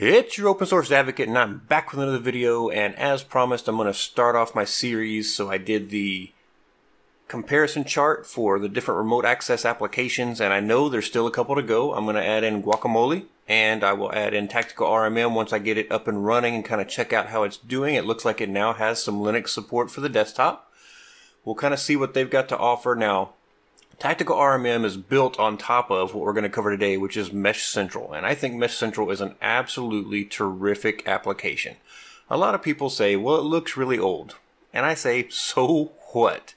It's your open source advocate and I'm back with another video and as promised I'm going to start off my series so I did the comparison chart for the different remote access applications and I know there's still a couple to go. I'm going to add in Guacamole and I will add in Tactical RMM once I get it up and running and kind of check out how it's doing. It looks like it now has some Linux support for the desktop. We'll kind of see what they've got to offer now. Tactical RMM is built on top of what we're going to cover today, which is Mesh Central. And I think Mesh Central is an absolutely terrific application. A lot of people say, well, it looks really old. And I say, so what?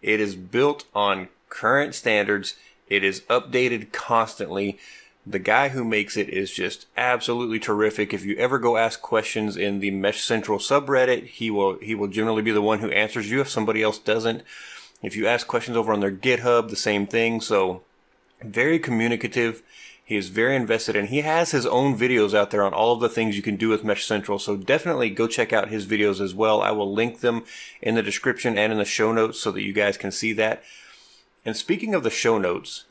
It is built on current standards. It is updated constantly. The guy who makes it is just absolutely terrific. If you ever go ask questions in the Mesh Central subreddit, he will he will generally be the one who answers you if somebody else doesn't. If you ask questions over on their GitHub, the same thing. So very communicative. He is very invested and he has his own videos out there on all of the things you can do with Mesh Central. So definitely go check out his videos as well. I will link them in the description and in the show notes so that you guys can see that. And speaking of the show notes,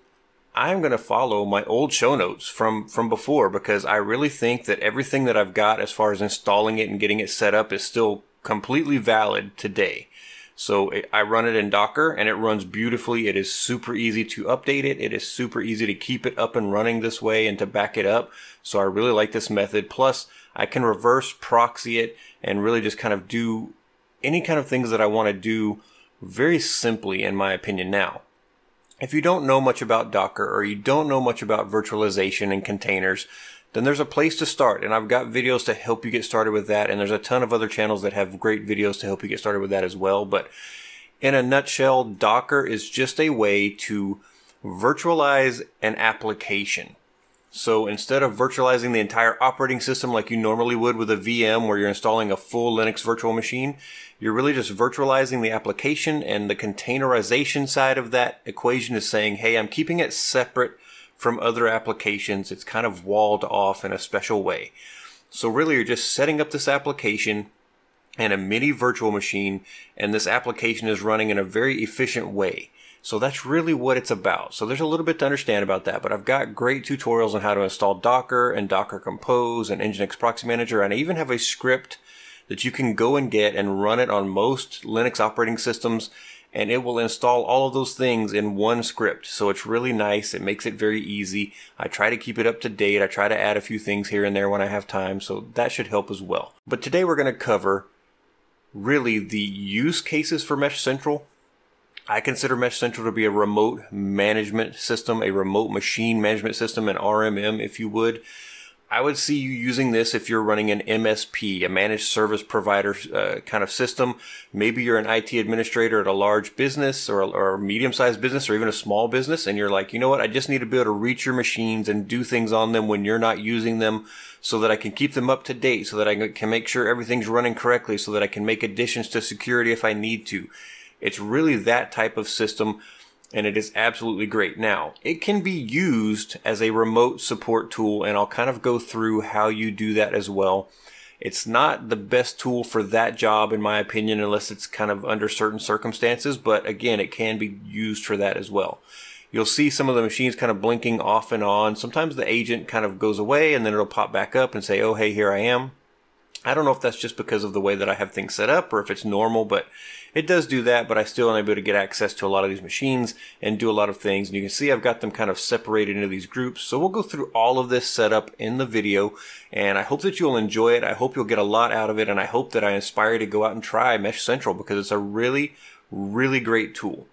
I'm going to follow my old show notes from, from before because I really think that everything that I've got as far as installing it and getting it set up is still completely valid today. So it, I run it in Docker and it runs beautifully. It is super easy to update it. It is super easy to keep it up and running this way and to back it up. So I really like this method. Plus I can reverse proxy it and really just kind of do any kind of things that I want to do very simply in my opinion now. If you don't know much about Docker or you don't know much about virtualization and containers, then there's a place to start. And I've got videos to help you get started with that. And there's a ton of other channels that have great videos to help you get started with that as well. But in a nutshell, Docker is just a way to virtualize an application. So instead of virtualizing the entire operating system like you normally would with a VM where you're installing a full Linux virtual machine, you're really just virtualizing the application and the containerization side of that equation is saying, hey, I'm keeping it separate from other applications. It's kind of walled off in a special way. So really you're just setting up this application and a mini virtual machine and this application is running in a very efficient way. So that's really what it's about. So there's a little bit to understand about that, but I've got great tutorials on how to install Docker and Docker Compose and Nginx Proxy Manager, and I even have a script that you can go and get and run it on most Linux operating systems and it will install all of those things in one script. So it's really nice. It makes it very easy. I try to keep it up to date. I try to add a few things here and there when I have time. So that should help as well. But today we're going to cover really the use cases for Mesh Central. I consider Mesh Central to be a remote management system, a remote machine management system, an RMM, if you would. I would see you using this if you're running an MSP, a managed service provider uh, kind of system. Maybe you're an IT administrator at a large business or, or a medium sized business or even a small business. And you're like, you know what? I just need to be able to reach your machines and do things on them when you're not using them so that I can keep them up to date, so that I can make sure everything's running correctly, so that I can make additions to security if I need to. It's really that type of system and it is absolutely great. Now, it can be used as a remote support tool, and I'll kind of go through how you do that as well. It's not the best tool for that job, in my opinion, unless it's kind of under certain circumstances, but again, it can be used for that as well. You'll see some of the machines kind of blinking off and on. Sometimes the agent kind of goes away and then it'll pop back up and say, oh, hey, here I am. I don't know if that's just because of the way that I have things set up or if it's normal, but it does do that, but I still am able to get access to a lot of these machines and do a lot of things. And you can see I've got them kind of separated into these groups. So we'll go through all of this setup in the video and I hope that you'll enjoy it. I hope you'll get a lot out of it and I hope that I inspire you to go out and try Mesh Central because it's a really, really great tool.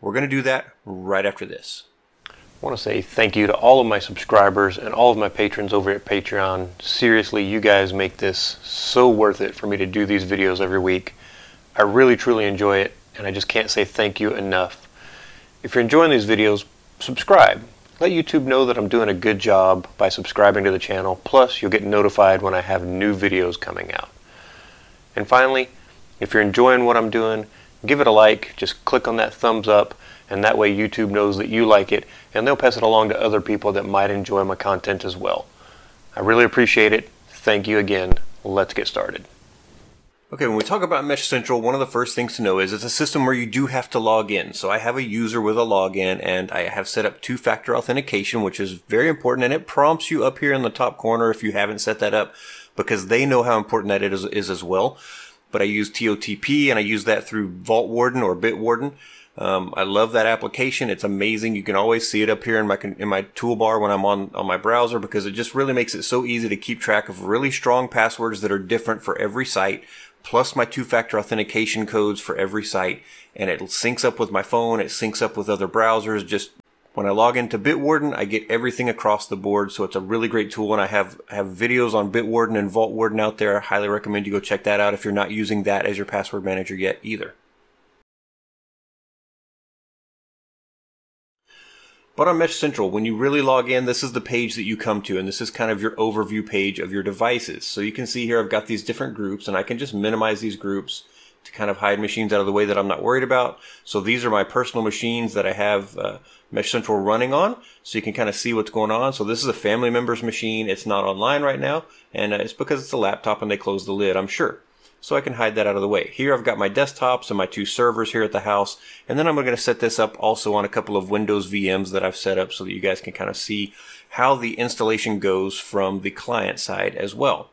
We're going to do that right after this. I want to say thank you to all of my subscribers and all of my patrons over at Patreon. Seriously, you guys make this so worth it for me to do these videos every week. I really truly enjoy it and I just can't say thank you enough. If you're enjoying these videos, subscribe. Let YouTube know that I'm doing a good job by subscribing to the channel. Plus, you'll get notified when I have new videos coming out. And finally, if you're enjoying what I'm doing, give it a like. Just click on that thumbs up and that way YouTube knows that you like it and they'll pass it along to other people that might enjoy my content as well. I really appreciate it. Thank you again. Let's get started. Okay, when we talk about Mesh Central, one of the first things to know is it's a system where you do have to log in. So I have a user with a login and I have set up two-factor authentication, which is very important. And it prompts you up here in the top corner if you haven't set that up because they know how important that is, is as well. But I use TOTP and I use that through Vault Warden or Bitwarden. Um, I love that application. It's amazing. You can always see it up here in my in my toolbar when I'm on on my browser because it just really makes it so easy to keep track of really strong passwords that are different for every site, plus my two-factor authentication codes for every site, and it syncs up with my phone. It syncs up with other browsers. Just when I log into Bitwarden, I get everything across the board. So it's a really great tool, and I have have videos on Bitwarden and VaultWarden out there. I highly recommend you go check that out if you're not using that as your password manager yet either. But on Mesh Central, when you really log in, this is the page that you come to, and this is kind of your overview page of your devices. So you can see here I've got these different groups, and I can just minimize these groups to kind of hide machines out of the way that I'm not worried about. So these are my personal machines that I have uh, Mesh Central running on, so you can kind of see what's going on. So this is a family member's machine. It's not online right now, and uh, it's because it's a laptop and they closed the lid, I'm sure so I can hide that out of the way. Here I've got my desktops and my two servers here at the house, and then I'm going to set this up also on a couple of Windows VMs that I've set up so that you guys can kind of see how the installation goes from the client side as well.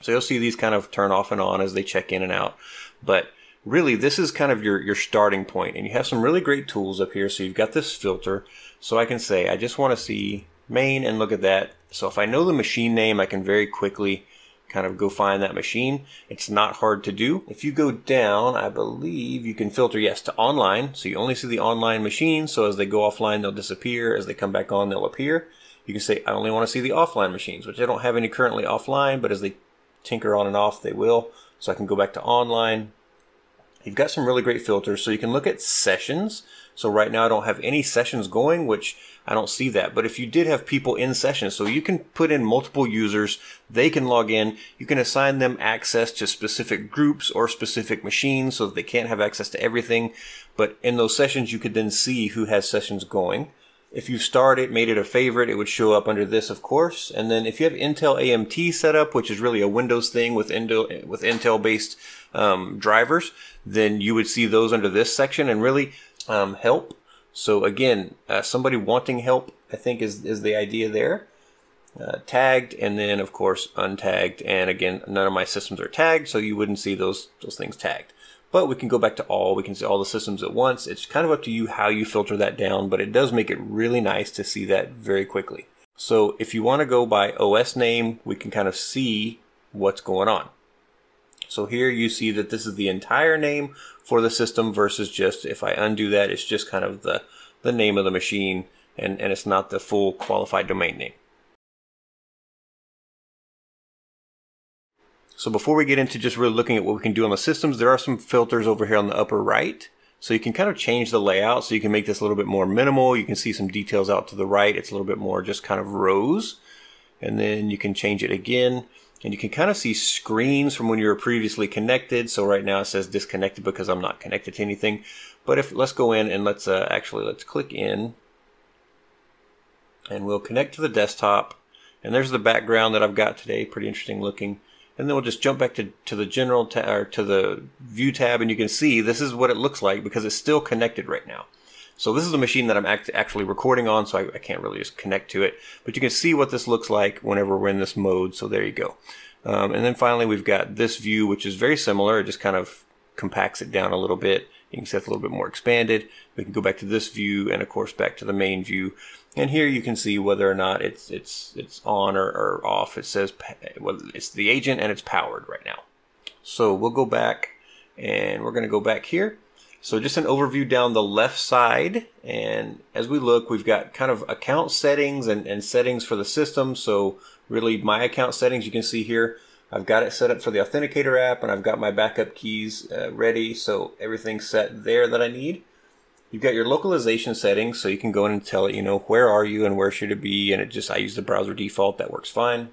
So you'll see these kind of turn off and on as they check in and out, but really this is kind of your, your starting point, and you have some really great tools up here. So you've got this filter, so I can say I just want to see main and look at that. So if I know the machine name, I can very quickly kind of go find that machine. It's not hard to do. If you go down, I believe you can filter, yes, to online. So you only see the online machines. So as they go offline, they'll disappear. As they come back on, they'll appear. You can say, I only want to see the offline machines, which I don't have any currently offline, but as they tinker on and off, they will. So I can go back to online. You've got some really great filters. So you can look at sessions. So right now I don't have any sessions going, which I don't see that. But if you did have people in sessions, so you can put in multiple users, they can log in, you can assign them access to specific groups or specific machines so they can't have access to everything. But in those sessions, you could then see who has sessions going. If you start it, made it a favorite, it would show up under this, of course. And then if you have Intel AMT set up, which is really a Windows thing with Intel, with Intel based um, drivers, then you would see those under this section and really um, help so again, uh, somebody wanting help, I think, is, is the idea there. Uh, tagged and then of course untagged. And again none of my systems are tagged so you wouldn't see those those things tagged. But we can go back to all. We can see all the systems at once. It's kind of up to you how you filter that down but it does make it really nice to see that very quickly. So if you want to go by OS name we can kind of see what's going on. So here you see that this is the entire name for the system versus just, if I undo that, it's just kind of the, the name of the machine and, and it's not the full qualified domain name. So before we get into just really looking at what we can do on the systems, there are some filters over here on the upper right. So you can kind of change the layout so you can make this a little bit more minimal. You can see some details out to the right. It's a little bit more just kind of rows. And then you can change it again. And you can kind of see screens from when you were previously connected. So right now it says disconnected because I'm not connected to anything. But if let's go in and let's uh, actually let's click in and we'll connect to the desktop. And there's the background that I've got today, pretty interesting looking. And then we'll just jump back to, to the general or to the view tab and you can see this is what it looks like because it's still connected right now. So this is a machine that I'm act actually recording on, so I, I, can't really just connect to it. But you can see what this looks like whenever we're in this mode, so there you go. Um, and then finally we've got this view, which is very similar. It just kind of compacts it down a little bit. You can see it's a little bit more expanded. We can go back to this view and of course back to the main view. And here you can see whether or not it's it's it's on or, or off. It says well, it's the agent and it's powered right now. So we'll go back and we're going to go back here so just an overview down the left side. And as we look, we've got kind of account settings and, and settings for the system. So really my account settings, you can see here, I've got it set up for the Authenticator app and I've got my backup keys uh, ready. So everything's set there that I need. You've got your localization settings, so you can go in and tell it, you know, where are you and where should it be, and it just, I use the browser default, that works fine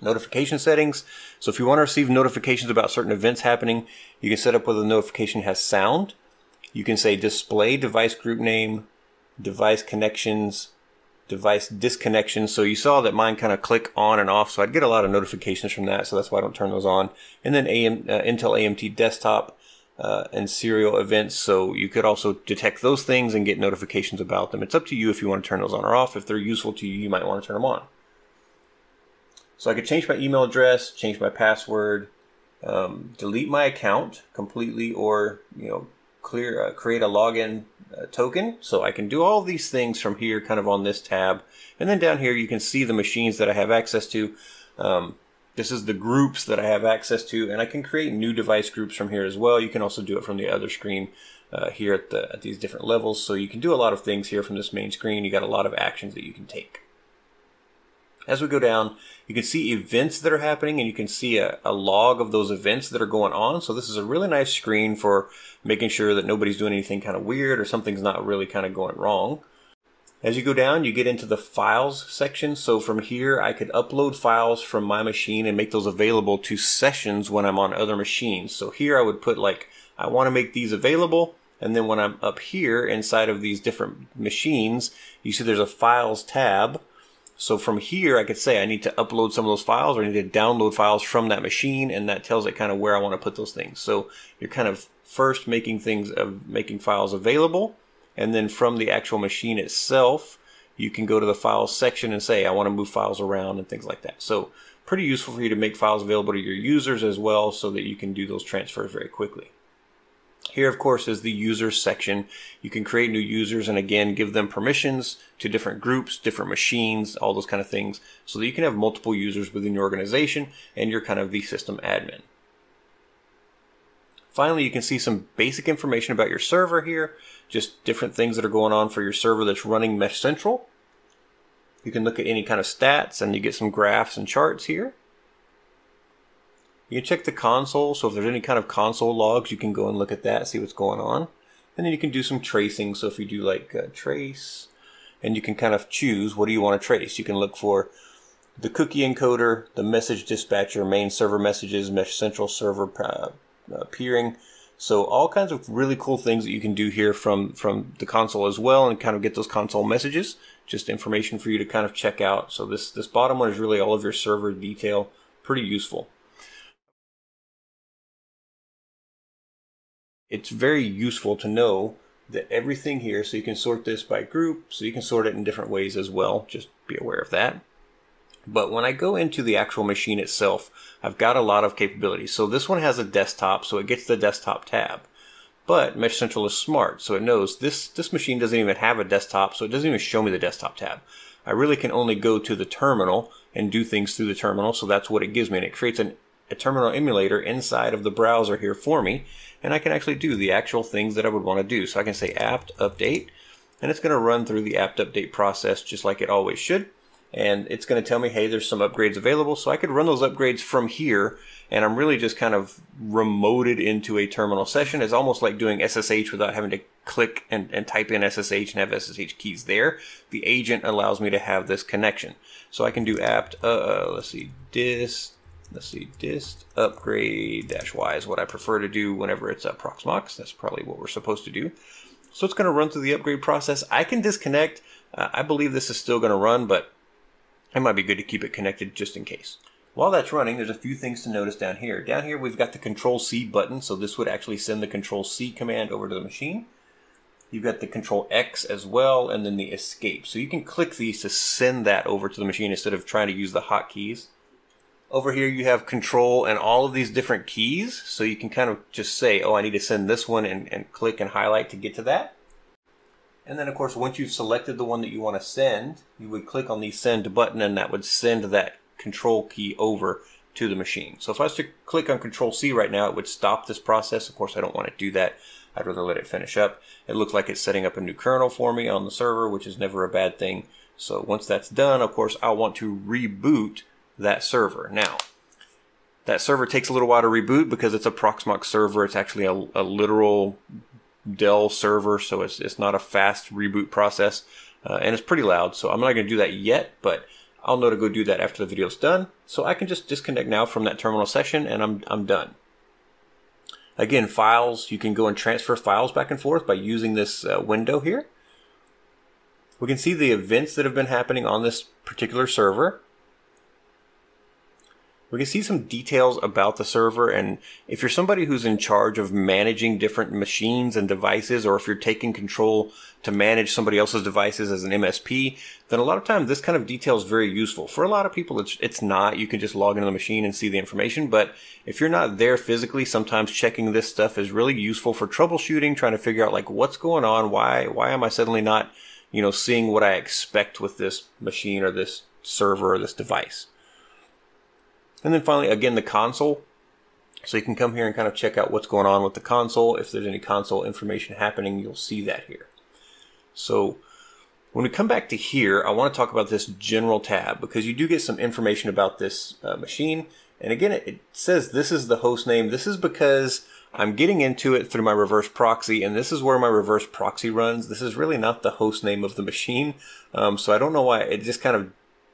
notification settings. So if you want to receive notifications about certain events happening, you can set up whether the notification has sound. You can say display device group name, device connections, device disconnection. So you saw that mine kind of click on and off. So I'd get a lot of notifications from that. So that's why I don't turn those on. And then AM, uh, Intel AMT desktop uh, and serial events. So you could also detect those things and get notifications about them. It's up to you if you want to turn those on or off. If they're useful to you, you might want to turn them on. So I could change my email address, change my password, um, delete my account completely, or you know, clear uh, create a login uh, token. So I can do all these things from here, kind of on this tab, and then down here you can see the machines that I have access to. Um, this is the groups that I have access to, and I can create new device groups from here as well. You can also do it from the other screen uh, here at, the, at these different levels. So you can do a lot of things here from this main screen. You got a lot of actions that you can take. As we go down, you can see events that are happening and you can see a, a, log of those events that are going on. So this is a really nice screen for making sure that nobody's doing anything kind of weird or something's not really kind of going wrong. As you go down, you get into the files section. So from here, I could upload files from my machine and make those available to sessions when I'm on other machines. So here I would put like, I want to make these available. And then when I'm up here inside of these different machines, you see there's a files tab. So from here, I could say I need to upload some of those files or I need to download files from that machine. And that tells it kind of where I want to put those things. So you're kind of first making things, of making files available and then from the actual machine itself, you can go to the files section and say, I want to move files around and things like that. So pretty useful for you to make files available to your users as well so that you can do those transfers very quickly. Here, of course, is the users section. You can create new users and again, give them permissions to different groups, different machines, all those kind of things, so that you can have multiple users within your organization and you're kind of the system admin. Finally, you can see some basic information about your server here, just different things that are going on for your server that's running Mesh Central. You can look at any kind of stats and you get some graphs and charts here. You can check the console, so if there's any kind of console logs, you can go and look at that, see what's going on. And then you can do some tracing, so if you do like uh, trace, and you can kind of choose what do you want to trace. You can look for the cookie encoder, the message dispatcher, main server messages, Mesh Central server uh, peering. So all kinds of really cool things that you can do here from, from the console as well and kind of get those console messages. Just information for you to kind of check out. So this, this bottom one is really all of your server detail. Pretty useful. It's very useful to know that everything here, so you can sort this by group, so you can sort it in different ways as well. Just be aware of that. But when I go into the actual machine itself, I've got a lot of capabilities. So this one has a desktop, so it gets the desktop tab. But Mesh Central is smart, so it knows this, this machine doesn't even have a desktop, so it doesn't even show me the desktop tab. I really can only go to the terminal and do things through the terminal, so that's what it gives me. And it creates an, a terminal emulator inside of the browser here for me, and I can actually do the actual things that I would want to do. So I can say apt update, and it's going to run through the apt update process just like it always should and it's going to tell me, hey, there's some upgrades available. So I could run those upgrades from here, and I'm really just kind of remoted into a terminal session. It's almost like doing SSH without having to click and, and type in SSH and have SSH keys there. The agent allows me to have this connection. So I can do apt, uh, uh let's see, dist, let's see, dist upgrade dash y is what I prefer to do whenever it's a Proxmox. That's probably what we're supposed to do. So it's going to run through the upgrade process. I can disconnect. Uh, I believe this is still going to run, but it might be good to keep it connected just in case. While that's running, there's a few things to notice down here. Down here, we've got the Control C button, so this would actually send the Control C command over to the machine. You've got the Control X as well, and then the Escape. So you can click these to send that over to the machine instead of trying to use the hotkeys. Over here, you have Control and all of these different keys, so you can kind of just say, oh, I need to send this one, and, and click and highlight to get to that. And then, of course, once you've selected the one that you want to send, you would click on the send button and that would send that control key over to the machine. So if I was to click on control C right now, it would stop this process. Of course, I don't want to do that. I'd rather let it finish up. It looks like it's setting up a new kernel for me on the server, which is never a bad thing. So once that's done, of course, I'll want to reboot that server. Now, that server takes a little while to reboot because it's a Proxmox server. It's actually a, a literal Dell server, so it's, it's not a fast reboot process. Uh, and it's pretty loud, so I'm not going to do that yet, but I'll know to go do that after the video's done. So I can just disconnect now from that terminal session and I'm, I'm done. Again, files, you can go and transfer files back and forth by using this uh, window here. We can see the events that have been happening on this particular server. We can see some details about the server and if you're somebody who's in charge of managing different machines and devices or if you're taking control to manage somebody else's devices as an MSP, then a lot of times this kind of detail is very useful. For a lot of people, it's, it's not. You can just log into the machine and see the information. But if you're not there physically, sometimes checking this stuff is really useful for troubleshooting, trying to figure out like what's going on. Why, why am I suddenly not, you know, seeing what I expect with this machine or this server or this device? And then finally, again, the console. So you can come here and kind of check out what's going on with the console. If there's any console information happening, you'll see that here. So when we come back to here, I want to talk about this general tab because you do get some information about this uh, machine. And again, it, it says this is the host name. This is because I'm getting into it through my reverse proxy, and this is where my reverse proxy runs. This is really not the host name of the machine. Um, so I don't know why it just kind of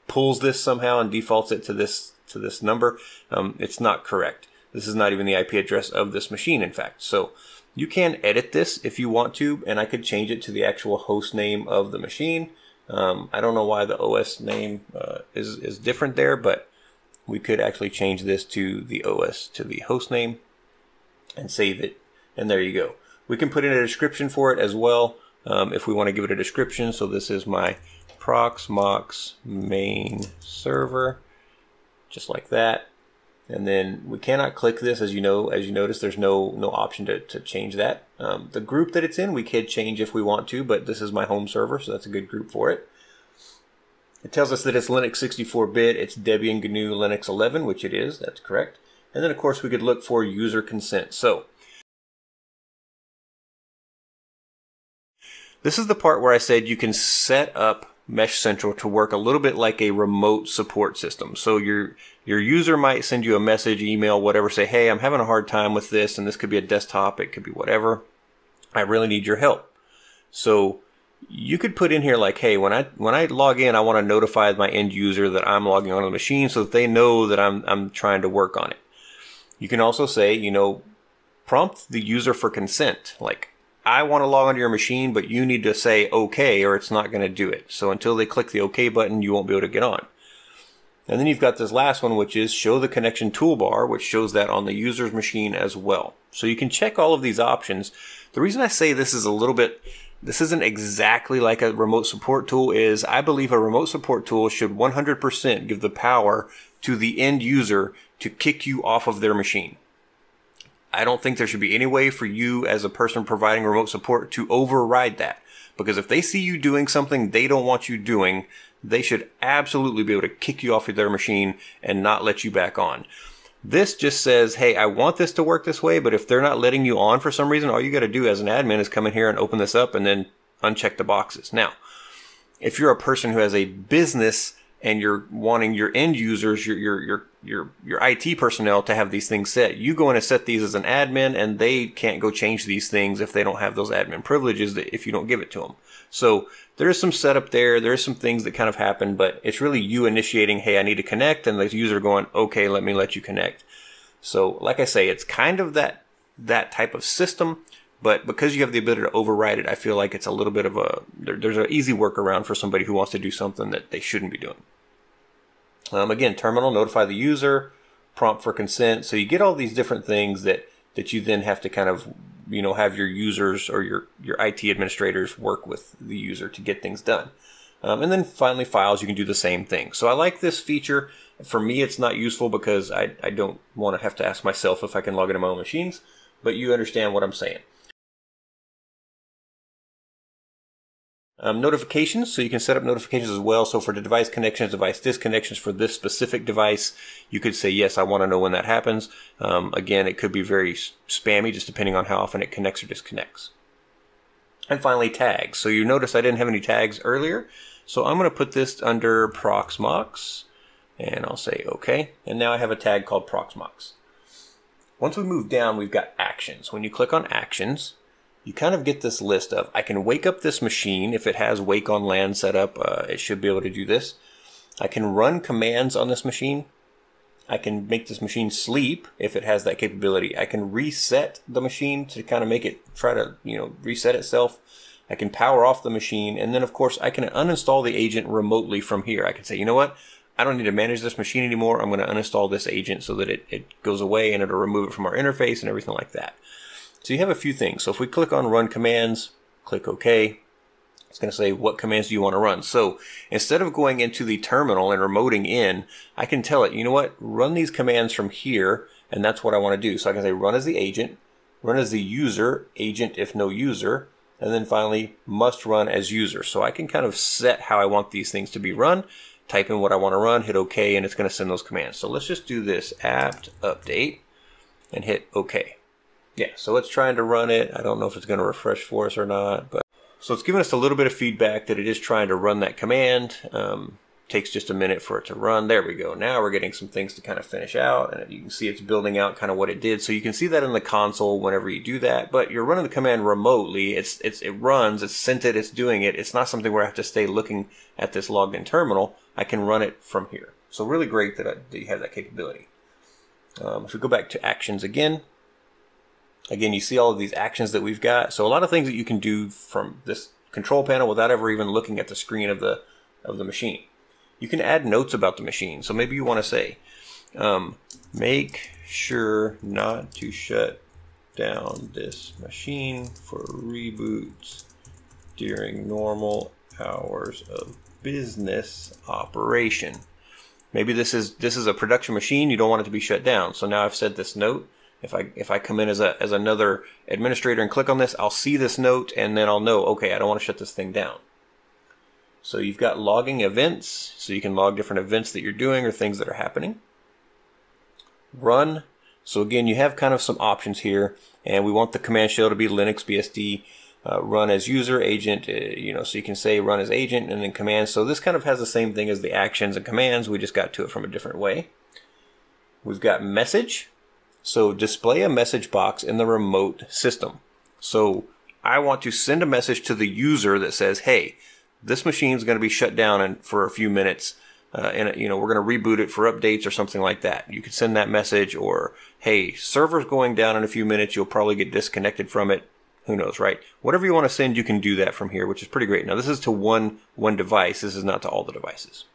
pulls this somehow and defaults it to this to this number. Um, it's not correct. This is not even the IP address of this machine, in fact. So you can edit this if you want to, and I could change it to the actual host name of the machine. Um, I don't know why the OS name uh, is, is different there, but we could actually change this to the OS to the host name and save it. And there you go. We can put in a description for it as well um, if we want to give it a description. So this is my Proxmox main server just like that. And then we cannot click this, as you know, as you notice, there's no no option to, to change that. Um, the group that it's in, we could change if we want to, but this is my home server, so that's a good group for it. It tells us that it's Linux 64-bit, it's Debian GNU Linux 11, which it is, that's correct. And then, of course, we could look for user consent. So, this is the part where I said you can set up Mesh Central to work a little bit like a remote support system. So your your user might send you a message, email, whatever, say, "Hey, I'm having a hard time with this, and this could be a desktop, it could be whatever. I really need your help." So you could put in here like, "Hey, when I when I log in, I want to notify my end user that I'm logging on the machine, so that they know that I'm I'm trying to work on it." You can also say, you know, prompt the user for consent, like I want to log onto your machine, but you need to say OK or it's not going to do it. So until they click the OK button, you won't be able to get on. And then you've got this last one, which is show the connection toolbar, which shows that on the user's machine as well. So you can check all of these options. The reason I say this is a little bit, this isn't exactly like a remote support tool is I believe a remote support tool should 100% give the power to the end user to kick you off of their machine. I don't think there should be any way for you as a person providing remote support to override that. Because if they see you doing something they don't want you doing, they should absolutely be able to kick you off of their machine and not let you back on. This just says, hey, I want this to work this way, but if they're not letting you on for some reason, all you got to do as an admin is come in here and open this up and then uncheck the boxes. Now, if you're a person who has a business and you're wanting your end users, your your your your your IT personnel to have these things set. You go in and set these as an admin, and they can't go change these things if they don't have those admin privileges. That if you don't give it to them, so there is some setup there. There is some things that kind of happen, but it's really you initiating. Hey, I need to connect, and the user going, okay, let me let you connect. So, like I say, it's kind of that that type of system. But because you have the ability to override it, I feel like it's a little bit of a there, there's an easy workaround for somebody who wants to do something that they shouldn't be doing. Um, again, terminal notify the user, prompt for consent. So you get all these different things that that you then have to kind of you know have your users or your your IT administrators work with the user to get things done. Um, and then finally, files, you can do the same thing. So I like this feature. For me, it's not useful because I, I don't want to have to ask myself if I can log into my own machines, but you understand what I'm saying. Um, notifications, so you can set up notifications as well. So for the device connections, device disconnections for this specific device, you could say, yes, I want to know when that happens. Um, again, it could be very spammy just depending on how often it connects or disconnects. And finally, tags. So you notice I didn't have any tags earlier. So I'm going to put this under Proxmox and I'll say OK. And now I have a tag called Proxmox. Once we move down, we've got actions. When you click on actions, you kind of get this list of, I can wake up this machine. If it has wake on LAN set up, uh, it should be able to do this. I can run commands on this machine. I can make this machine sleep if it has that capability. I can reset the machine to kind of make it try to, you know, reset itself. I can power off the machine, and then of course I can uninstall the agent remotely from here. I can say, you know what? I don't need to manage this machine anymore. I'm going to uninstall this agent so that it, it goes away and it'll remove it from our interface and everything like that. So you have a few things. So if we click on run commands, click OK, it's going to say what commands do you want to run. So instead of going into the terminal and remoting in, I can tell it, you know what, run these commands from here, and that's what I want to do. So I can say run as the agent, run as the user, agent if no user, and then finally must run as user. So I can kind of set how I want these things to be run, type in what I want to run, hit OK, and it's going to send those commands. So let's just do this apt update and hit OK. Yeah, so it's trying to run it. I don't know if it's going to refresh for us or not, but so it's giving us a little bit of feedback that it is trying to run that command. Um, takes just a minute for it to run. There we go. Now we're getting some things to kind of finish out and you can see it's building out kind of what it did. So you can see that in the console whenever you do that, but you're running the command remotely. It's, it's, it runs, it's sent it, it's doing it. It's not something where I have to stay looking at this logged in terminal. I can run it from here. So really great that, I, that you have that capability. Um, if we go back to actions again, again, you see all of these actions that we've got. So a lot of things that you can do from this control panel without ever even looking at the screen of the, of the machine. You can add notes about the machine. So maybe you want to say, um, make sure not to shut down this machine for reboots during normal hours of business operation. Maybe this is this is a production machine, you don't want it to be shut down. So now I've said this note. If I if I come in as a as another administrator and click on this, I'll see this note and then I'll know, okay, I don't want to shut this thing down. So you've got logging events, so you can log different events that you're doing or things that are happening. Run, so again, you have kind of some options here, and we want the command shell to be Linux BSD uh, run as user agent, uh, you know, so you can say run as agent and then command. So this kind of has the same thing as the actions and commands. We just got to it from a different way. We've got message. So display a message box in the remote system. So I want to send a message to the user that says, hey, this machine is going to be shut down in, for a few minutes. Uh, and you know we're going to reboot it for updates or something like that. You could send that message, or hey, server's going down in a few minutes. You'll probably get disconnected from it. Who knows, right? Whatever you want to send, you can do that from here, which is pretty great. Now this is to one one device. This is not to all the devices.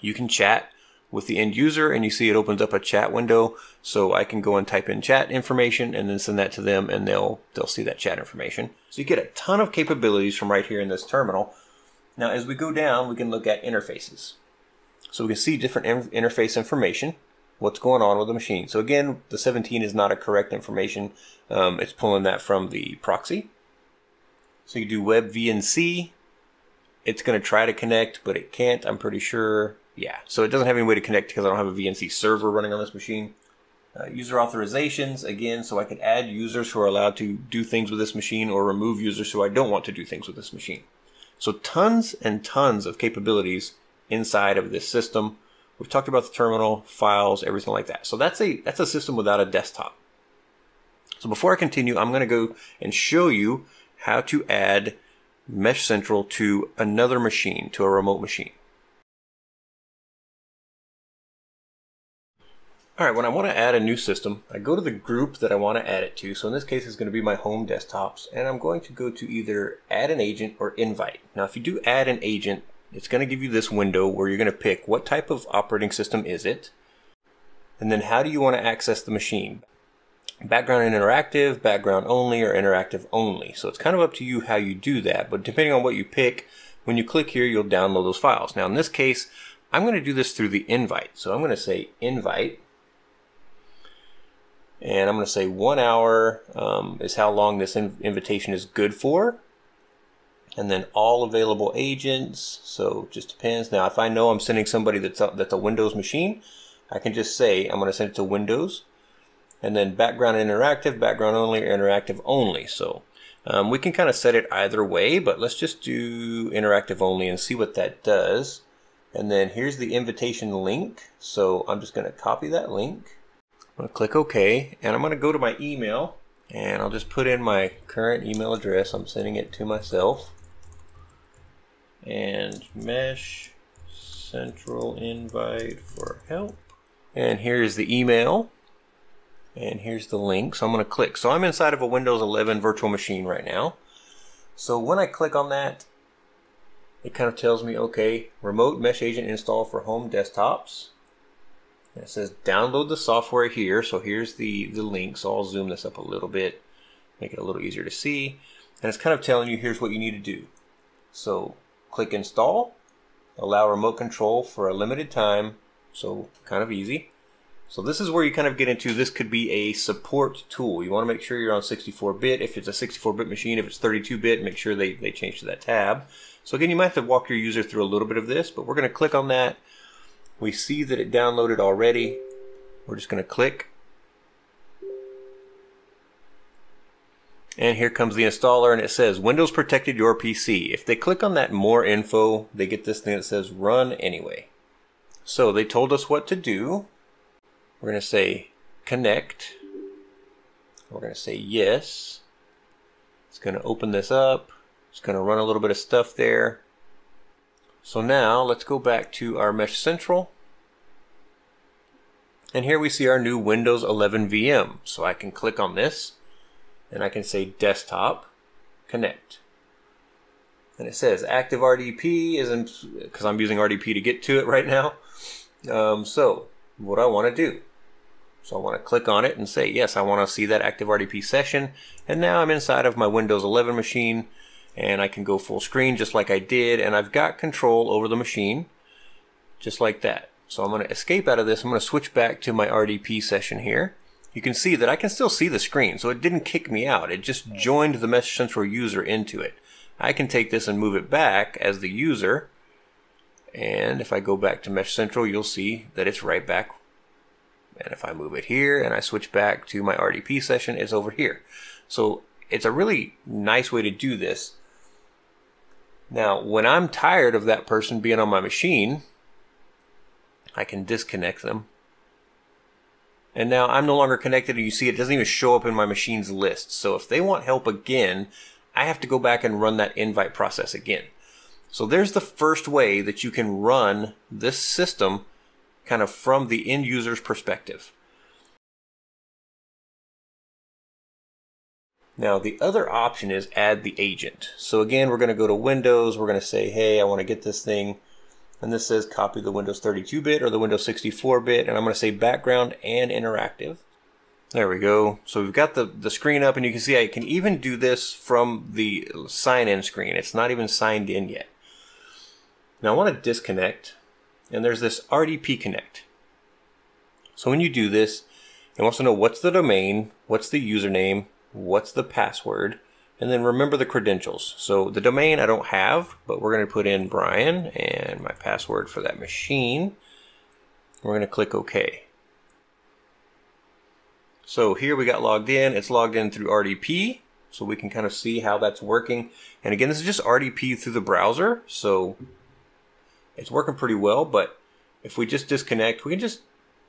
You can chat with the end user and you see it opens up a chat window so I can go and type in chat information and then send that to them and they'll they'll see that chat information. So you get a ton of capabilities from right here in this terminal. Now as we go down we can look at interfaces. So we can see different in interface information, what's going on with the machine. So again the 17 is not a correct information. Um, it's pulling that from the proxy. So you do web VNC. It's going to try to connect but it can't I'm pretty sure yeah, so it doesn't have any way to connect because I don't have a VNC server running on this machine. Uh, user authorizations, again, so I could add users who are allowed to do things with this machine or remove users who I don't want to do things with this machine. So tons and tons of capabilities inside of this system. We've talked about the terminal, files, everything like that. So that's a that's a system without a desktop. So before I continue, I'm going to go and show you how to add Mesh Central to another machine, to a remote machine. All right, when I want to add a new system, I go to the group that I want to add it to. So in this case, it's going to be my home desktops. And I'm going to go to either add an agent or invite. Now, if you do add an agent, it's going to give you this window where you're going to pick what type of operating system is it, and then how do you want to access the machine. Background and interactive, background only, or interactive only. So it's kind of up to you how you do that. But depending on what you pick, when you click here, you'll download those files. Now in this case, I'm going to do this through the invite. So I'm going to say invite and I'm going to say one hour um, is how long this in invitation is good for. And then all available agents. So just depends. Now, if I know I'm sending somebody that's a, that's a Windows machine, I can just say I'm going to send it to Windows. And then background interactive, background only, or interactive only. So um, we can kind of set it either way, but let's just do interactive only and see what that does. And then here's the invitation link. So I'm just going to copy that link I'm going to click OK, and I'm going to go to my email, and I'll just put in my current email address. I'm sending it to myself. And mesh central invite for help. And here's the email. And here's the link. So I'm going to click. So I'm inside of a Windows 11 virtual machine right now. So when I click on that, it kind of tells me, okay, remote mesh agent install for home desktops. And it says download the software here. So here's the, the link. So I'll zoom this up a little bit, make it a little easier to see. And it's kind of telling you here's what you need to do. So click install, allow remote control for a limited time. So kind of easy. So this is where you kind of get into, this could be a support tool. You want to make sure you're on 64-bit. If it's a 64-bit machine, if it's 32-bit, make sure they, they change to that tab. So again, you might have to walk your user through a little bit of this, but we're going to click on that. We see that it downloaded already. We're just going to click. And here comes the installer and it says Windows protected your PC. If they click on that more info, they get this thing that says run anyway. So they told us what to do. We're going to say connect. We're going to say yes. It's going to open this up. It's going to run a little bit of stuff there. So now let's go back to our Mesh Central. And here we see our new Windows 11 VM. So I can click on this and I can say desktop connect. And it says active RDP isn't because I'm using RDP to get to it right now. Um, so what I want to do. So I want to click on it and say, yes, I want to see that active RDP session. And now I'm inside of my Windows 11 machine and I can go full screen just like I did. And I've got control over the machine just like that. So I'm going to escape out of this. I'm going to switch back to my RDP session here. You can see that I can still see the screen. So it didn't kick me out. It just joined the Mesh Central user into it. I can take this and move it back as the user. And if I go back to Mesh Central, you'll see that it's right back and if I move it here and I switch back to my RDP session, it's over here. So it's a really nice way to do this. Now, when I'm tired of that person being on my machine, I can disconnect them. And now I'm no longer connected and you see it doesn't even show up in my machine's list. So if they want help again, I have to go back and run that invite process again. So there's the first way that you can run this system kind of from the end user's perspective. Now the other option is add the agent. So again, we're going to go to Windows. We're going to say, hey, I want to get this thing. And this says copy the Windows 32-bit or the Windows 64-bit. And I'm going to say background and interactive. There we go. So we've got the, the screen up and you can see I can even do this from the sign-in screen. It's not even signed in yet. Now I want to disconnect and there's this RDP connect. So when you do this, it wants to know what's the domain, what's the username, what's the password, and then remember the credentials. So the domain I don't have, but we're going to put in Brian and my password for that machine. We're going to click OK. So here we got logged in. It's logged in through RDP, so we can kind of see how that's working. And again, this is just RDP through the browser, so it's working pretty well, but if we just disconnect, we can just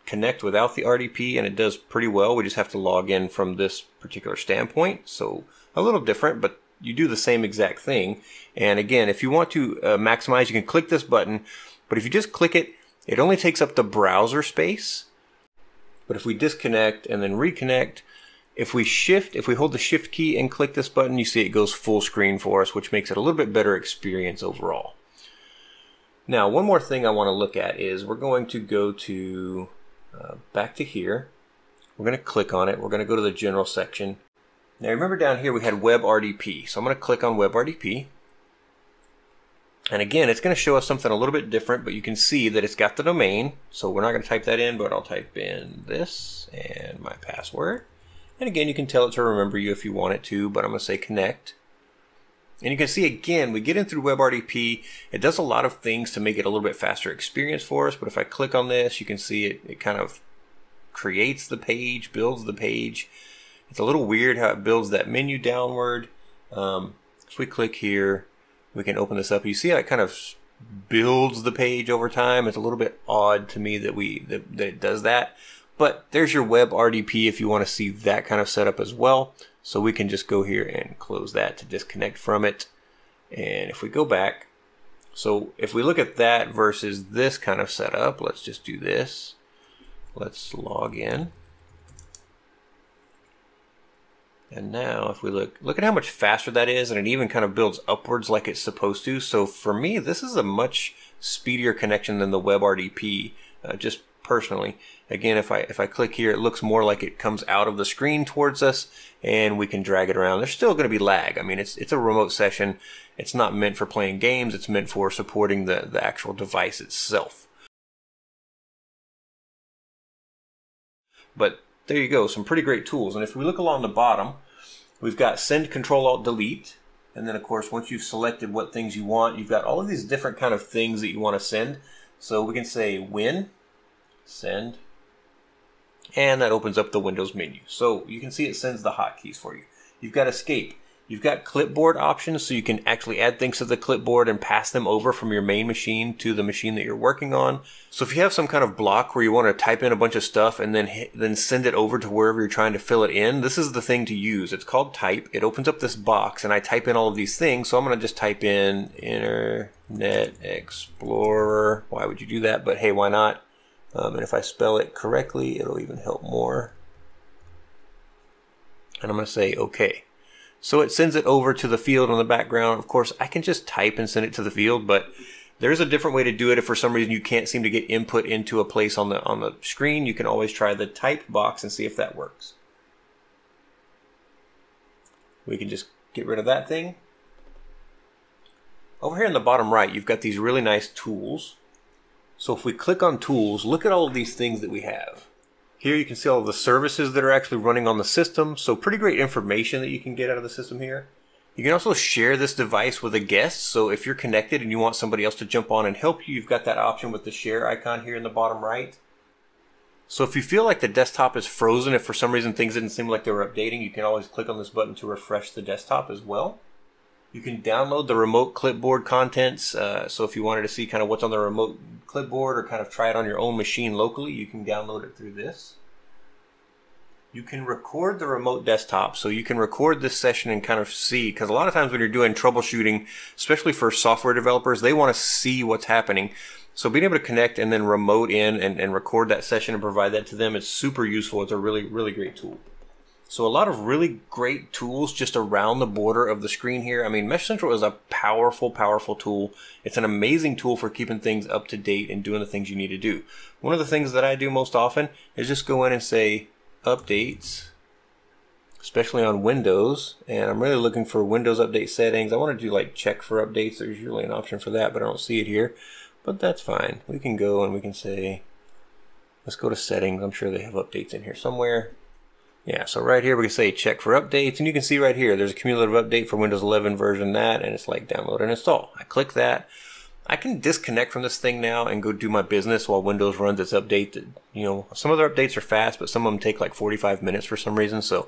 connect without the RDP and it does pretty well. We just have to log in from this particular standpoint. So a little different, but you do the same exact thing. And again, if you want to uh, maximize, you can click this button, but if you just click it, it only takes up the browser space. But if we disconnect and then reconnect, if we shift, if we hold the shift key and click this button, you see it goes full screen for us, which makes it a little bit better experience overall. Now, one more thing I want to look at is we're going to go to uh, back to here. We're going to click on it. We're going to go to the general section. Now, remember down here we had WebRDP. So I'm going to click on WebRDP. And again, it's going to show us something a little bit different, but you can see that it's got the domain. So we're not going to type that in, but I'll type in this and my password. And again, you can tell it to remember you if you want it to, but I'm going to say connect. And you can see again, we get in through WebRDP. It does a lot of things to make it a little bit faster experience for us. But if I click on this, you can see it, it kind of creates the page, builds the page. It's a little weird how it builds that menu downward. Um, if we click here, we can open this up. You see how it kind of builds the page over time. It's a little bit odd to me that we that, that it does that. But there's your WebRDP if you want to see that kind of setup as well. So we can just go here and close that to disconnect from it. And if we go back, so if we look at that versus this kind of setup, let's just do this. Let's log in. And now if we look, look at how much faster that is and it even kind of builds upwards like it's supposed to. So for me, this is a much speedier connection than the WebRDP, uh, just personally. Again, if I if I click here, it looks more like it comes out of the screen towards us and we can drag it around. There's still going to be lag. I mean, it's it's a remote session. It's not meant for playing games. It's meant for supporting the, the actual device itself. But there you go, some pretty great tools. And if we look along the bottom, we've got send control alt delete. And then of course, once you've selected what things you want, you've got all of these different kind of things that you want to send. So we can say win, send, and that opens up the Windows menu. So you can see it sends the hotkeys for you. You've got escape. You've got clipboard options so you can actually add things to the clipboard and pass them over from your main machine to the machine that you're working on. So if you have some kind of block where you want to type in a bunch of stuff and then hit, then send it over to wherever you're trying to fill it in, this is the thing to use. It's called type. It opens up this box and I type in all of these things. So I'm going to just type in Internet Explorer. Why would you do that? But hey, why not? Um, and if I spell it correctly, it'll even help more. And I'm going to say OK. So it sends it over to the field on the background. Of course, I can just type and send it to the field, but there's a different way to do it. If for some reason you can't seem to get input into a place on the on the screen, you can always try the type box and see if that works. We can just get rid of that thing. Over here in the bottom right, you've got these really nice tools. So if we click on tools, look at all of these things that we have. Here you can see all the services that are actually running on the system. So pretty great information that you can get out of the system here. You can also share this device with a guest. So if you're connected and you want somebody else to jump on and help you, you've got that option with the share icon here in the bottom right. So if you feel like the desktop is frozen, if for some reason things didn't seem like they were updating, you can always click on this button to refresh the desktop as well. You can download the remote clipboard contents. Uh, so if you wanted to see kind of what's on the remote clipboard or kind of try it on your own machine locally, you can download it through this. You can record the remote desktop, so you can record this session and kind of see, because a lot of times when you're doing troubleshooting, especially for software developers, they want to see what's happening. So being able to connect and then remote in and, and record that session and provide that to them is super useful. It's a really, really great tool. So a lot of really great tools just around the border of the screen here. I mean, MeshCentral is a powerful, powerful tool. It's an amazing tool for keeping things up to date and doing the things you need to do. One of the things that I do most often is just go in and say updates, especially on Windows. And I'm really looking for Windows update settings. I want to do like check for updates. There's usually an option for that, but I don't see it here. But that's fine. We can go and we can say, let's go to settings. I'm sure they have updates in here somewhere. Yeah, so right here we can say check for updates, and you can see right here there's a cumulative update for Windows 11 version that, and it's like download and install. I click that. I can disconnect from this thing now and go do my business while Windows runs its update. You know, some of their updates are fast, but some of them take like 45 minutes for some reason. So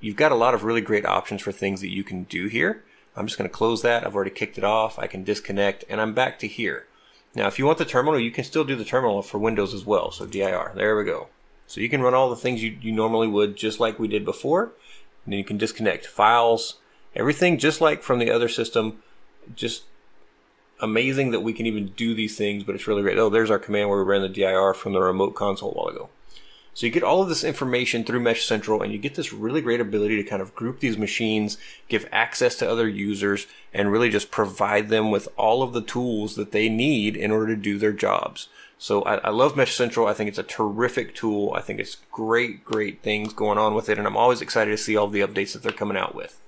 you've got a lot of really great options for things that you can do here. I'm just going to close that. I've already kicked it off. I can disconnect and I'm back to here. Now, if you want the terminal, you can still do the terminal for Windows as well. So dir, there we go. So you can run all the things you, you normally would just like we did before. And then you can disconnect files, everything just like from the other system. Just amazing that we can even do these things, but it's really great. Oh, there's our command where we ran the dir from the remote console a while ago. So you get all of this information through MeshCentral and you get this really great ability to kind of group these machines, give access to other users, and really just provide them with all of the tools that they need in order to do their jobs. So I, I, love MeshCentral. I think it's a terrific tool. I think it's great, great things going on with it. And I'm always excited to see all the updates that they're coming out with.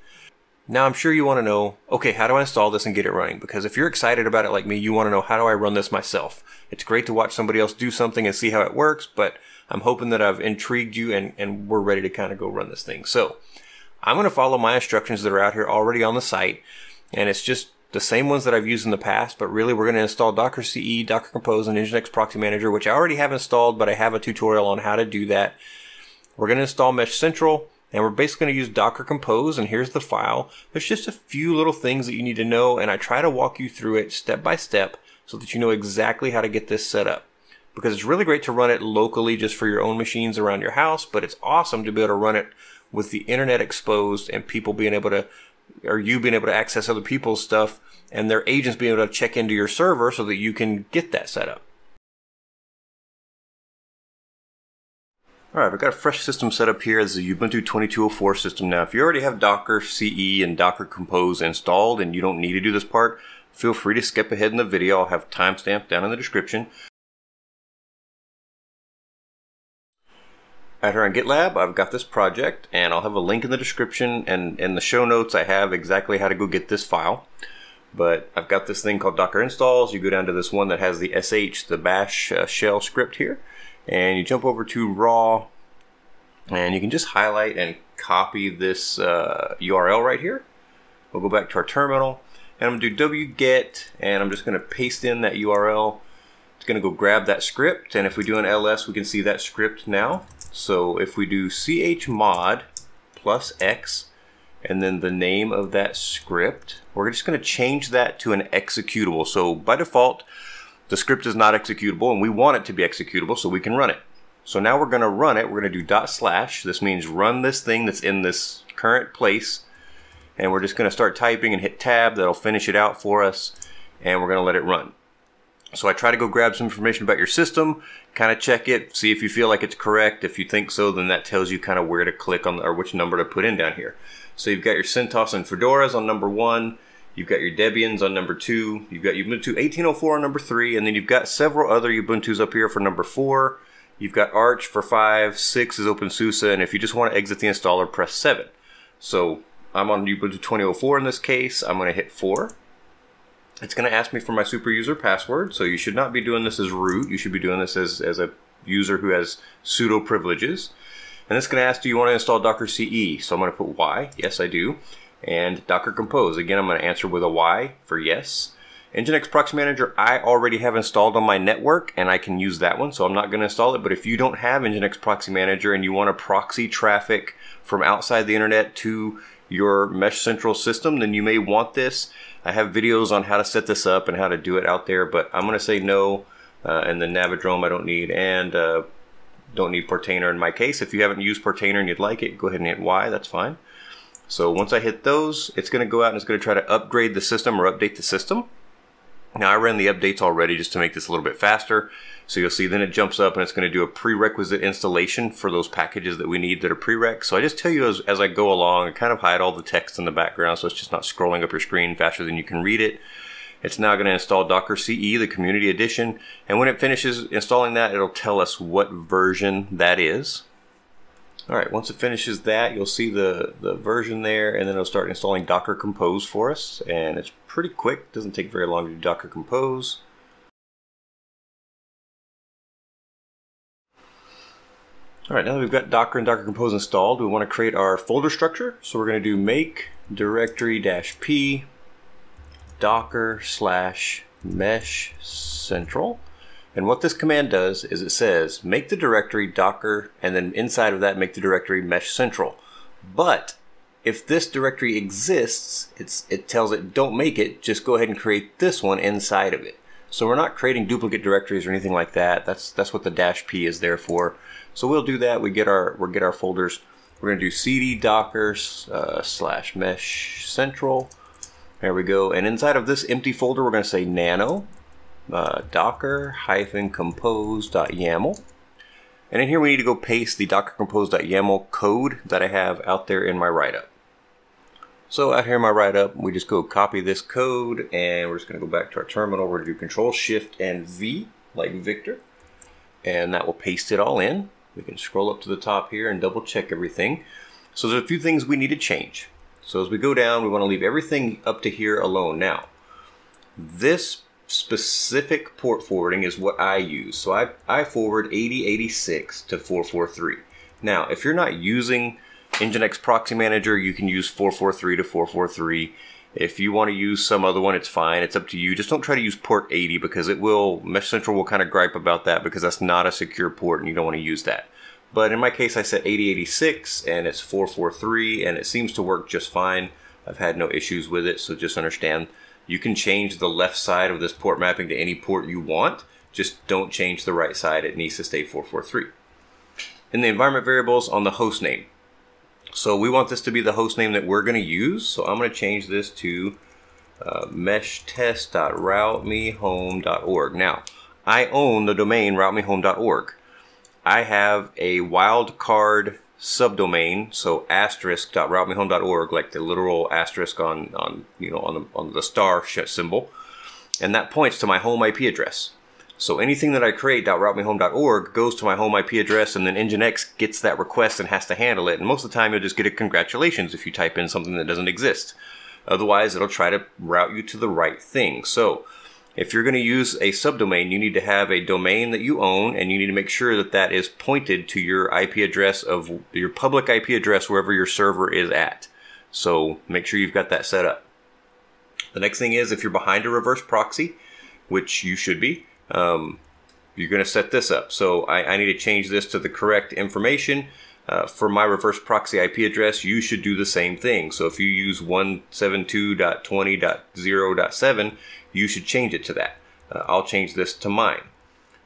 Now I'm sure you want to know, okay, how do I install this and get it running? Because if you're excited about it like me, you want to know how do I run this myself? It's great to watch somebody else do something and see how it works, but I'm hoping that I've intrigued you and, and we're ready to kind of go run this thing. So I'm going to follow my instructions that are out here already on the site. And it's just the same ones that I've used in the past, but really we're going to install Docker CE, Docker Compose, and Nginx Proxy Manager, which I already have installed, but I have a tutorial on how to do that. We're going to install MeshCentral. And we're basically going to use Docker Compose, and here's the file. There's just a few little things that you need to know, and I try to walk you through it step by step so that you know exactly how to get this set up. Because it's really great to run it locally just for your own machines around your house, but it's awesome to be able to run it with the internet exposed and people being able to, or you being able to access other people's stuff and their agents being able to check into your server so that you can get that set up. Alright, I've got a fresh system set up here. This is a Ubuntu 2204 system. Now, if you already have Docker CE and Docker Compose installed and you don't need to do this part, feel free to skip ahead in the video. I'll have timestamp down in the description. Out her on GitLab, I've got this project, and I'll have a link in the description, and in the show notes I have exactly how to go get this file. But I've got this thing called Docker installs. You go down to this one that has the sh, the bash uh, shell script here, and you jump over to raw, and you can just highlight and copy this uh, URL right here. We'll go back to our terminal, and I'm to do wget, and I'm just going to paste in that URL. It's going to go grab that script, and if we do an ls, we can see that script now. So if we do chmod plus x, and then the name of that script. We're just going to change that to an executable. So by default, the script is not executable and we want it to be executable so we can run it. So now we're going to run it. We're going to do dot slash. This means run this thing that's in this current place. And we're just going to start typing and hit tab. That'll finish it out for us. And we're going to let it run. So I try to go grab some information about your system, kind of check it, see if you feel like it's correct. If you think so, then that tells you kind of where to click on or which number to put in down here. So you've got your CentOS and Fedoras on number one, you've got your Debians on number two, you've got Ubuntu 1804 on number three, and then you've got several other Ubuntu's up here for number four. You've got Arch for five, six is OpenSUSE, and if you just want to exit the installer, press seven. So I'm on Ubuntu 2004 in this case. I'm going to hit four. It's going to ask me for my super user password, so you should not be doing this as root. You should be doing this as, as a user who has sudo privileges. And it's going to ask, do you want to install Docker CE? So I'm going to put Y. Yes, I do. And Docker Compose. Again, I'm going to answer with a Y for yes. Nginx Proxy Manager, I already have installed on my network, and I can use that one, so I'm not going to install it. But if you don't have Nginx Proxy Manager and you want to proxy traffic from outside the internet to your MeshCentral system, then you may want this. I have videos on how to set this up and how to do it out there, but I'm going to say no. Uh, and the Navidrome I don't need, and uh, don't need Portainer in my case. If you haven't used Portainer and you'd like it, go ahead and hit Y, that's fine. So once I hit those, it's going to go out and it's going to try to upgrade the system or update the system. Now I ran the updates already just to make this a little bit faster. So you'll see then it jumps up and it's going to do a prerequisite installation for those packages that we need that are prereq. So I just tell you as, as I go along, I kind of hide all the text in the background so it's just not scrolling up your screen faster than you can read it. It's now going to install Docker CE, the Community Edition, and when it finishes installing that, it'll tell us what version that is. All right, once it finishes that, you'll see the, the version there, and then it'll start installing Docker Compose for us, and it's pretty quick. Doesn't take very long to do Docker Compose. All right, now that we've got Docker and Docker Compose installed, we want to create our folder structure. So we're going to do make directory dash p docker slash mesh central. And what this command does is it says make the directory docker and then inside of that make the directory mesh central. But if this directory exists, it tells it don't make it, just go ahead and create this one inside of it. So we're not creating duplicate directories or anything like that. That's that's what the dash p is there for. So we'll do that. We get our we get our folders. We're going to do cd docker uh, slash mesh central there we go. And inside of this empty folder, we're going to say nano uh, docker hyphen compose.yaml. And in here, we need to go paste the docker compose.yaml code that I have out there in my write-up. So out here in my write-up, we just go copy this code, and we're just going to go back to our terminal. We're going to do Control Shift and V, like Victor, and that will paste it all in. We can scroll up to the top here and double check everything. So there's a few things we need to change. So as we go down, we want to leave everything up to here alone. Now, this specific port forwarding is what I use. So I, I forward 8086 to 443. Now, if you're not using Nginx Proxy Manager, you can use 443 to 443. If you want to use some other one, it's fine. It's up to you. Just don't try to use port 80 because it will, MeshCentral will kind of gripe about that because that's not a secure port and you don't want to use that. But in my case, I set 8086 and it's 443 and it seems to work just fine. I've had no issues with it, so just understand you can change the left side of this port mapping to any port you want. Just don't change the right side. It needs to stay 443. In the environment variables on the host name. So we want this to be the host name that we're going to use. So I'm going to change this to uh, meshtest.routemehome.org. Now, I own the domain routemehome.org. I have a wildcard subdomain, so asterisk.routemehome.org, like the literal asterisk on, on you know on the, on the star symbol, and that points to my home IP address. So anything that I create .routemehome.org goes to my home IP address, and then Nginx gets that request and has to handle it. And most of the time, you'll just get a congratulations if you type in something that doesn't exist. Otherwise, it'll try to route you to the right thing. So if you're going to use a subdomain, you need to have a domain that you own and you need to make sure that that is pointed to your IP address of your public IP address wherever your server is at. So make sure you've got that set up. The next thing is if you're behind a reverse proxy, which you should be, um, you're going to set this up. So I, I, need to change this to the correct information. Uh, for my reverse proxy IP address, you should do the same thing. So if you use 172.20.0.7, you should change it to that. Uh, I'll change this to mine.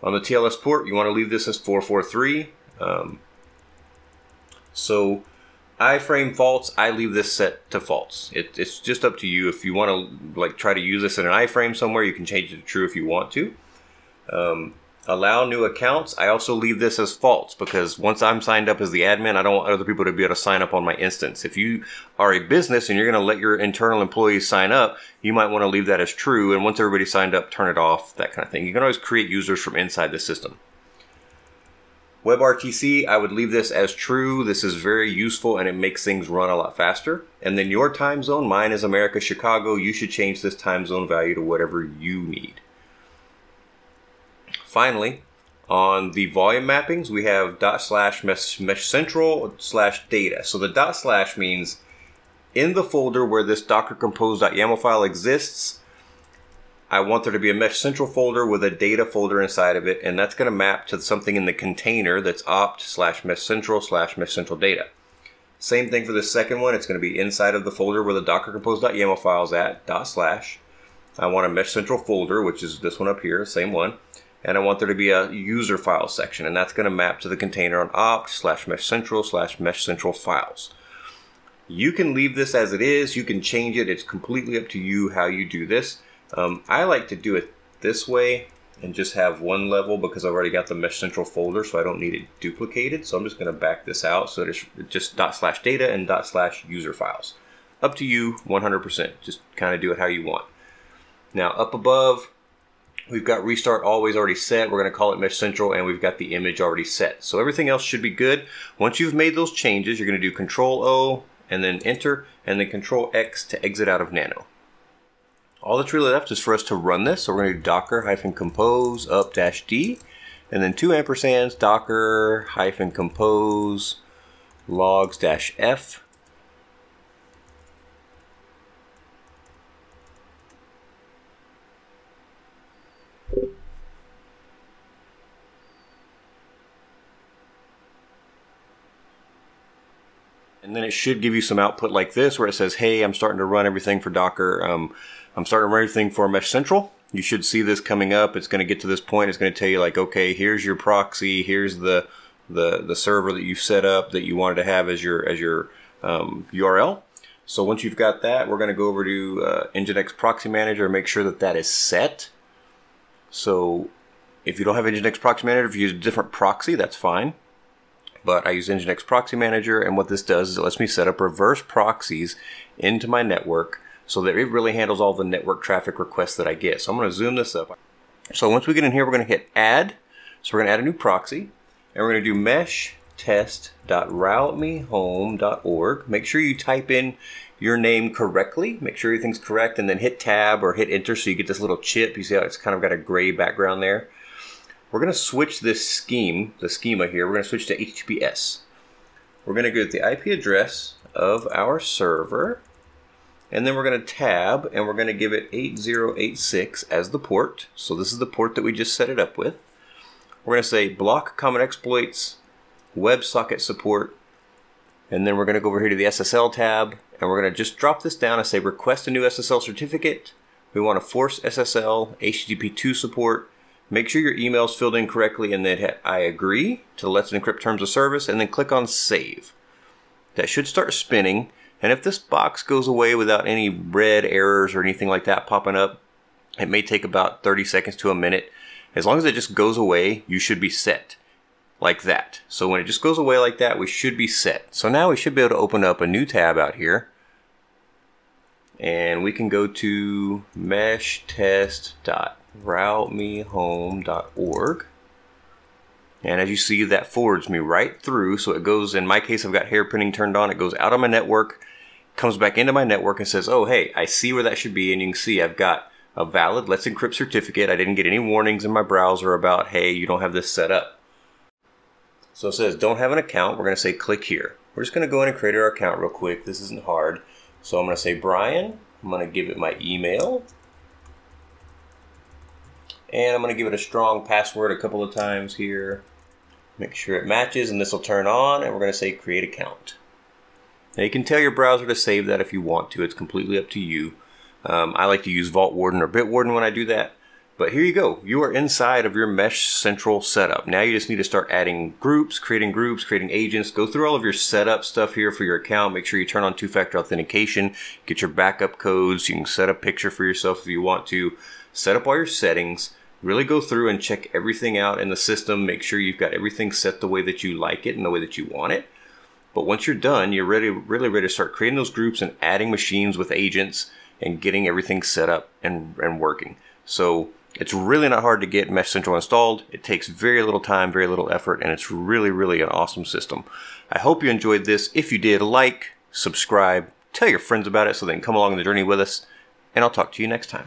On the TLS port, you want to leave this as 443. Um, so iframe false, I leave this set to false. It, it's just up to you. If you want to like try to use this in an iframe somewhere, you can change it to true if you want to. Um, allow new accounts. I also leave this as false because once I'm signed up as the admin, I don't want other people to be able to sign up on my instance. If you are a business and you're going to let your internal employees sign up, you might want to leave that as true. And once everybody signed up, turn it off, that kind of thing. You can always create users from inside the system. WebRTC, I would leave this as true. This is very useful and it makes things run a lot faster. And then your time zone, mine is America, Chicago. You should change this time zone value to whatever you need. Finally, on the volume mappings, we have dot slash mesh, mesh central slash data. So the dot slash means in the folder where this docker compose.yaml file exists, I want there to be a mesh central folder with a data folder inside of it, and that's going to map to something in the container that's opt slash mesh central slash mesh central data. Same thing for the second one. It's going to be inside of the folder where the docker compose.yaml file is at, dot slash. I want a mesh central folder, which is this one up here, same one and I want there to be a user file section, and that's going to map to the container on opt slash mesh central slash mesh central files. You can leave this as it is. You can change it. It's completely up to you how you do this. Um, I like to do it this way and just have one level because I've already got the mesh central folder, so I don't need it duplicated. So I'm just going to back this out. So it's just dot slash data and dot slash user files. Up to you 100%. Just kind of do it how you want. Now up above, We've got restart always already set. We're going to call it MeshCentral and we've got the image already set. So everything else should be good. Once you've made those changes, you're going to do Control O and then enter and then Control X to exit out of Nano. All that's really left is for us to run this. So we're going to do docker hyphen compose up dash D and then two ampersands docker hyphen compose logs dash F And then it should give you some output like this where it says, hey, I'm starting to run everything for Docker. Um, I'm starting to run everything for MeshCentral. You should see this coming up. It's going to get to this point. It's going to tell you like, okay, here's your proxy. Here's the, the, the server that you've set up that you wanted to have as your, as your um, URL. So once you've got that, we're going to go over to uh, Nginx Proxy Manager and make sure that that is set. So if you don't have Nginx Proxy Manager, if you use a different proxy, that's fine but I use Nginx Proxy Manager, and what this does is it lets me set up reverse proxies into my network so that it really handles all the network traffic requests that I get. So I'm going to zoom this up. So once we get in here, we're going to hit Add. So we're going to add a new proxy, and we're going to do mesh test.routemehome.org. Make sure you type in your name correctly. Make sure everything's correct, and then hit Tab or hit Enter so you get this little chip. You see how it's kind of got a gray background there. We're going to switch this scheme, the schema here, we're going to switch to HTTPS. We're going to go to the IP address of our server, and then we're going to tab, and we're going to give it 8086 as the port. So this is the port that we just set it up with. We're going to say block common exploits, WebSocket support, and then we're going to go over here to the SSL tab, and we're going to just drop this down and say request a new SSL certificate. We want to force SSL, HTTP2 support, Make sure your email is filled in correctly and that I agree to Let's Encrypt Terms of Service and then click on Save. That should start spinning and if this box goes away without any red errors or anything like that popping up, it may take about 30 seconds to a minute. As long as it just goes away, you should be set. like that. So when it just goes away like that, we should be set. So now we should be able to open up a new tab out here. And we can go to meshtest.routemehome.org. And as you see, that forwards me right through. So it goes, in my case, I've got hairpinning turned on. It goes out of my network, comes back into my network and says, oh, hey, I see where that should be. And you can see I've got a valid Let's Encrypt certificate. I didn't get any warnings in my browser about, hey, you don't have this set up. So it says don't have an account. We're going to say click here. We're just going to go in and create our account real quick. This isn't hard. So I'm going to say Brian. I'm going to give it my email. And I'm going to give it a strong password a couple of times here. Make sure it matches and this will turn on and we're going to say create account. Now you can tell your browser to save that if you want to. It's completely up to you. Um, I like to use Vaultwarden or Bitwarden when I do that. But here you go. You are inside of your MeshCentral setup. Now you just need to start adding groups, creating groups, creating agents. Go through all of your setup stuff here for your account. Make sure you turn on two-factor authentication. Get your backup codes. You can set a picture for yourself if you want to. Set up all your settings. Really go through and check everything out in the system. Make sure you've got everything set the way that you like it and the way that you want it. But once you're done, you're ready, really ready to start creating those groups and adding machines with agents and getting everything set up and, and working. So it's really not hard to get MeshCentral installed. It takes very little time, very little effort, and it's really, really an awesome system. I hope you enjoyed this. If you did, like, subscribe, tell your friends about it so they can come along the journey with us, and I'll talk to you next time.